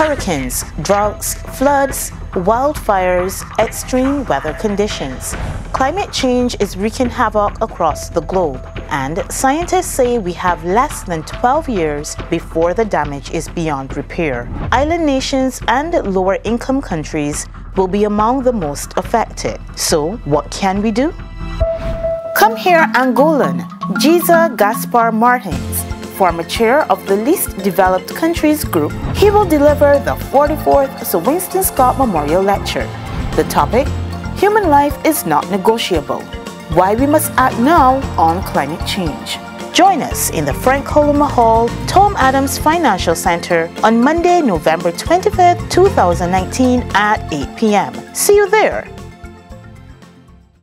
hurricanes, droughts, floods, wildfires, extreme weather conditions. Climate change is wreaking havoc across the globe, and scientists say we have less than 12 years before the damage is beyond repair. Island nations and lower income countries will be among the most affected. So, what can we do? Come hear, Angolan, Giza Gaspar Martins, former chair of the Least Developed Countries Group, he will deliver the 44th Sir Winston Scott Memorial Lecture. The topic, Human Life is Not Negotiable, Why We Must Act Now on Climate Change. Join us in the Frank Collymore Hall, Tom Adams Financial Center on Monday, November 25th, 2019 at 8 p.m. See you there.